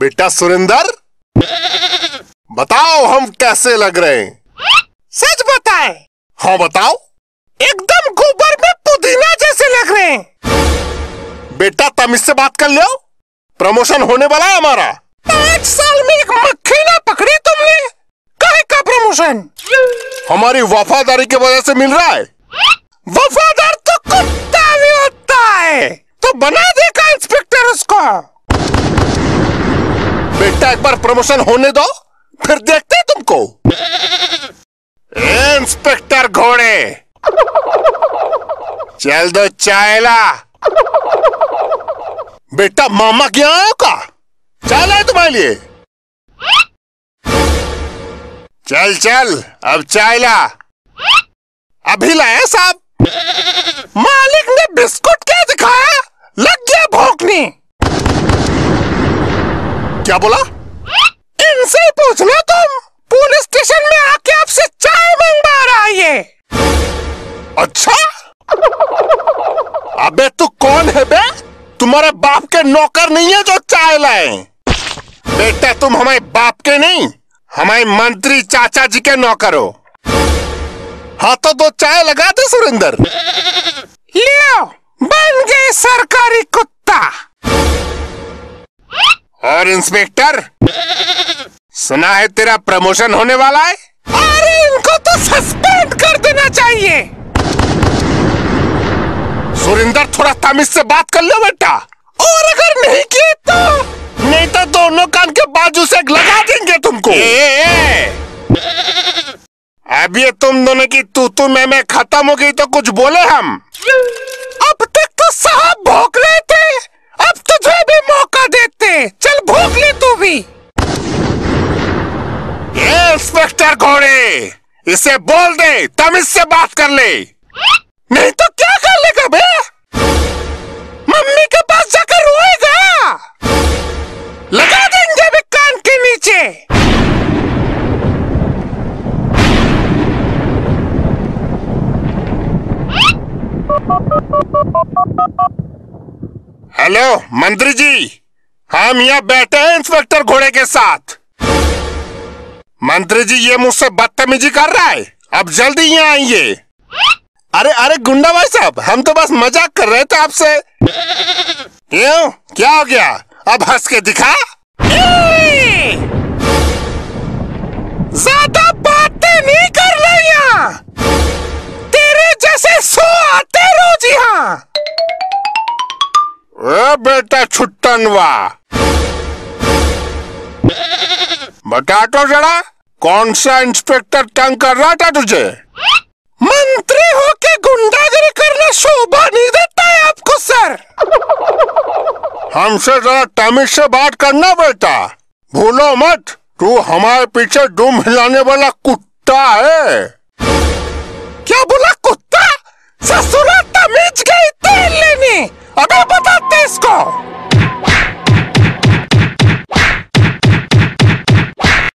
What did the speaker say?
बेटा सुरेंदर? बताओ हम कैसे लग रहे हैं? सच बताए। हाँ बताओ। एकदम गोबर में पुदीना जैसे लग रहे हैं। बेटा तमीज से बात कर लो। प्रमोशन होने वाला है हमारा। पाँच साल में एक मक्खी ना पकड़ी तुमने। कहे का प्रमोशन? हमारी वफादारी की वजह से मिल रहा है। वफादार तो कुत्ता भी होता है। तो बना देगा इंस्पेक्टर उसको बेटा एक बार प्रमोशन होने दो, फिर देखते हैं तुमको। इंस्पेक्टर घोड़े। चल दो चायला। बेटा, मामा क्या आयो का? चाय लाए तुम्हारे लिए। चल चल, अब चाय ला अभी लाए साहब। मालिक ने बिस्कुट क्या दिखाया? लग गया भौंकने। क्या बोला? लो तुम पुलिस स्टेशन में आके आपसे चाय मंगवा रहा है। अच्छा? अबे तू कौन है बे? तुम्हारे बाप के नौकर नहीं है जो चाय लाए। बेटा, तुम हमारे बाप के नहीं, हमारे मंत्री चाचा जी के नौकर हो। हाँ तो दो चाय लगा दे, सुरेंदर। लियो, बन गए सरकारी कुत्ता। और इंस्पेक्टर? सुना है तेरा प्रमोशन होने वाला है? अरे इनको तो सस्पेंड कर देना चाहिए। सुरेंदर थोड़ा तमीज से बात कर लो बेटा। और अगर नहीं किए तो? नहीं तो दोनों कान के बाजू से लगा देंगे तुमको। ए, ए, ए। अब ये तुम दोनों की तू तू मैं मैं खत्म हो गई तो कुछ बोले हम? अब तक तो साहब भोग रहे थे अब तुझे भी मौका देते चल भोग ले तू भी ये घोड़े इसे बोल दे तमीज से बात कर ले। नहीं तो क्या कर लेगा बे? मम्मी के पास जाकर रोएगा। लगा देंगे भी कान के नीचे। हेलो, मंत्री जी। हम यहाँ बैठे हैं इंस्पेक्टर घोड़े के साथ। मंत्री जी, ये मुझसे बदतमीजी कर रहा है। अब जल्दी यहाँ आइए। अरे अरे, गुंडा भाई साहब, हम तो बस मज़ाक कर रहे थे आपसे। क्यों? क्या हो गया? अब हंस के दिखा! ज़्यादा बातें नहीं कर रहे तेरे जैसे सो आते रोज यहाँ। बेटा छुट्टनवा। बता तो जरा, कौन सा इंस्पेक्टर तंग कर रहा था तुझे? मंत्री होके गुंडागिरी करना शोभा नहीं देता है आपको, सर। हमसे जरा तमीज से बात करना बेटा। भूलो मत, तू हमारे पीछे डूम हिलाने वाला कुत्ता है। क्या बोला कुत्ता? सस